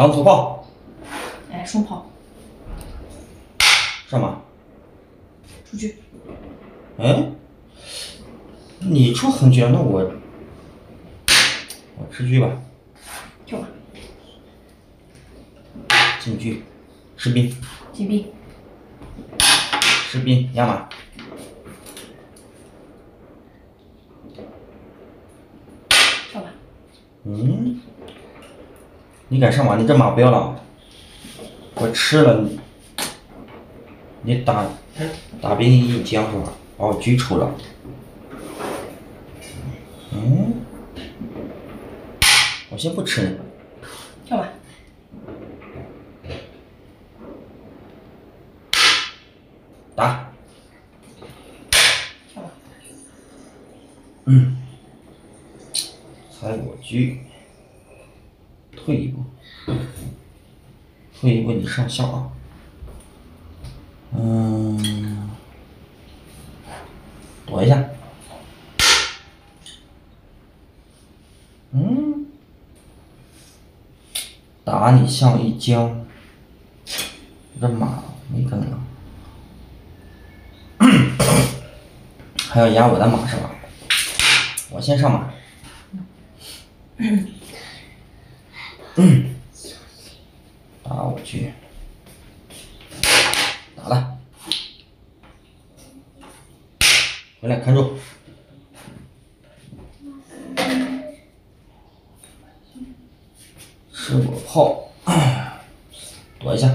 当头炮，哎，双炮，上马。出去。哎，你出横局，那我我吃车吧，跳吧，进车，士兵，进兵，士兵压马，跳吧，嗯，你敢上马？你这马不要了，我吃了你，你打打兵一将是吧？把我车抽了，嗯，我先不吃你，跳吧，打，跳吧，嗯，踩我车，退一步，退一步你上校啊，嗯，躲一下，嗯，打你像一将，这马没跟了，还要压我的马是吧？我先上马。打我去，打了，回来看住，吃我炮，躲一下，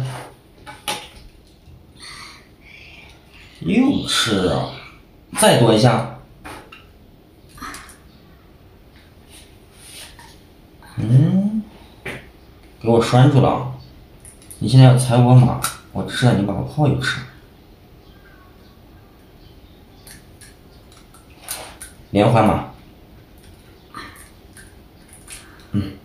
又是啊，再躲一下。嗯，给我拴住了！你现在要踩我马，我吃了你把我炮也吃。连环马，嗯，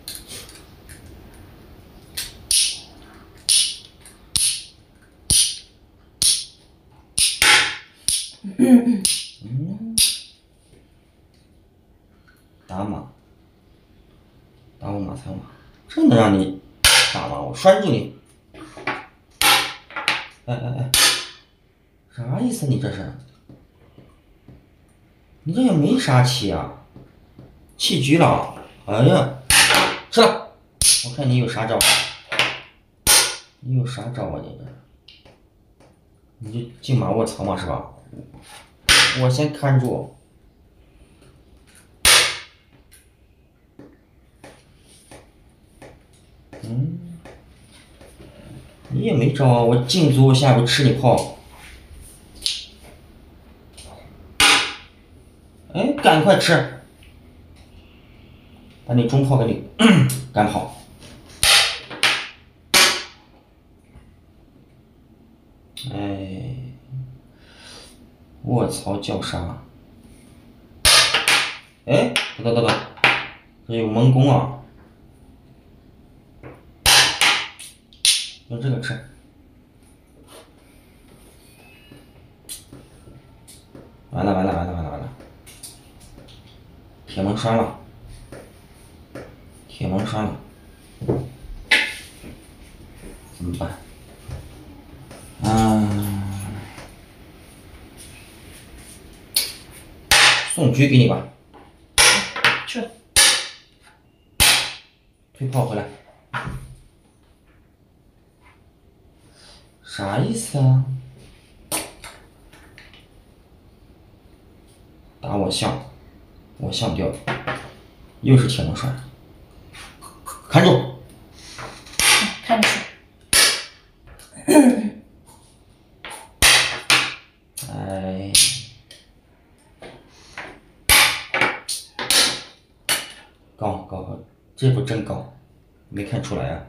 嗯，打马。打我马踩马，这能让你打吗？我拴住你！哎哎哎，啥意思？你这是？你这也没啥气啊，弃车了！哎呀，吃了！我看你有啥招？你有啥招啊？你这，你就进马卧槽嘛是吧？我先看住。嗯，你也没招啊！我进卒，下不吃你炮。哎，赶快吃！把你中炮给你 赶跑。哎，卧槽叫啥？哎，等等等等，这有蒙攻啊！用这个吃，完了完了完了完了完了，铁门栓了，铁门栓了，怎么办？嗯，送车给你吧，去，退炮回来。啥意思啊？打我象，我象掉，又是铁门栓，看住！看住哎，高高高，这不真高，没看出来啊？